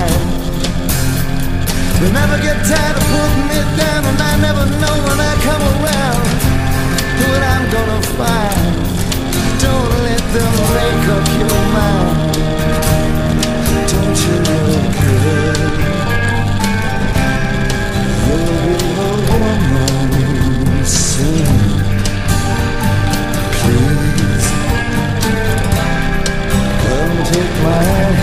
kind. They never get tired of putting me down, and I never know when I come around what I'm gonna find. Don't let them make up your mind. Don't you know, good? You'll a woman soon. Please come take my hand,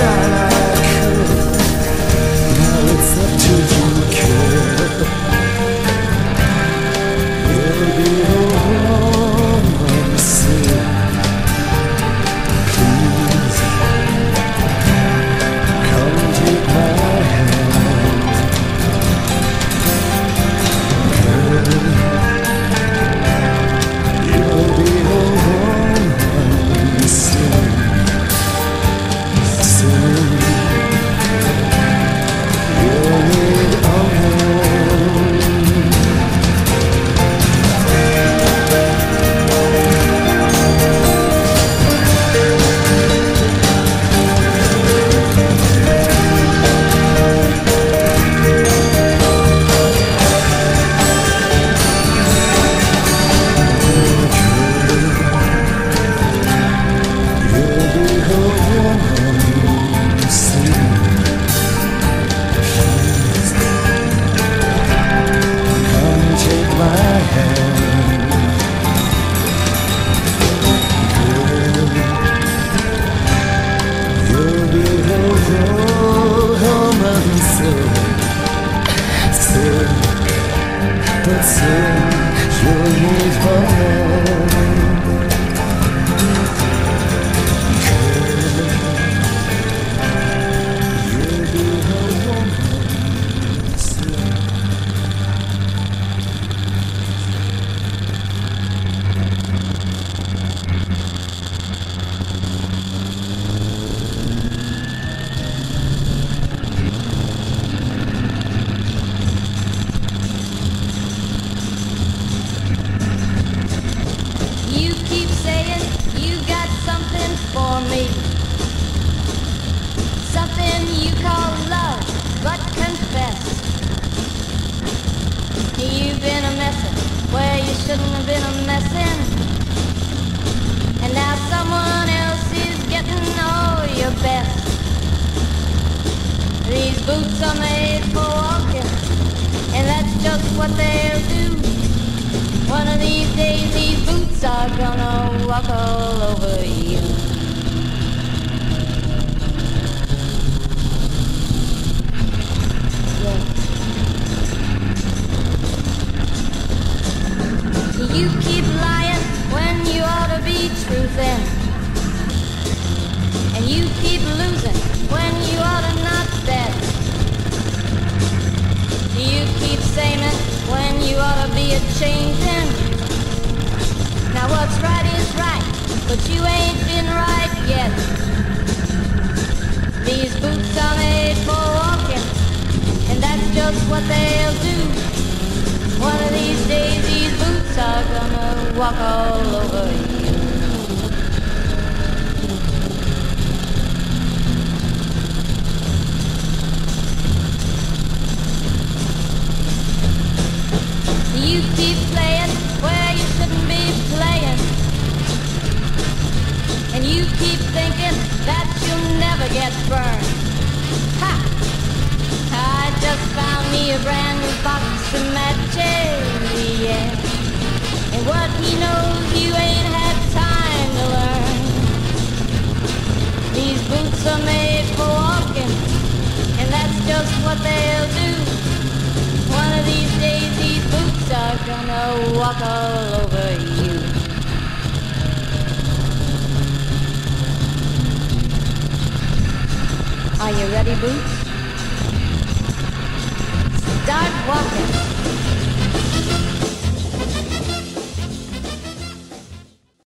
can shouldn't have been a messin'. And now someone else is getting all your best. These boots are made for walking, and that's just what they'll do. One of these days these boots are gonna walk all over you. Changing. Now what's right is right, but you ain't been right yet. These boots are made for walking, and that's just what they'll do. One of these days these boots are gonna walk all over they'll do. of these days, these boots are gonna walk all over you. Are you ready, Boots? Start walking.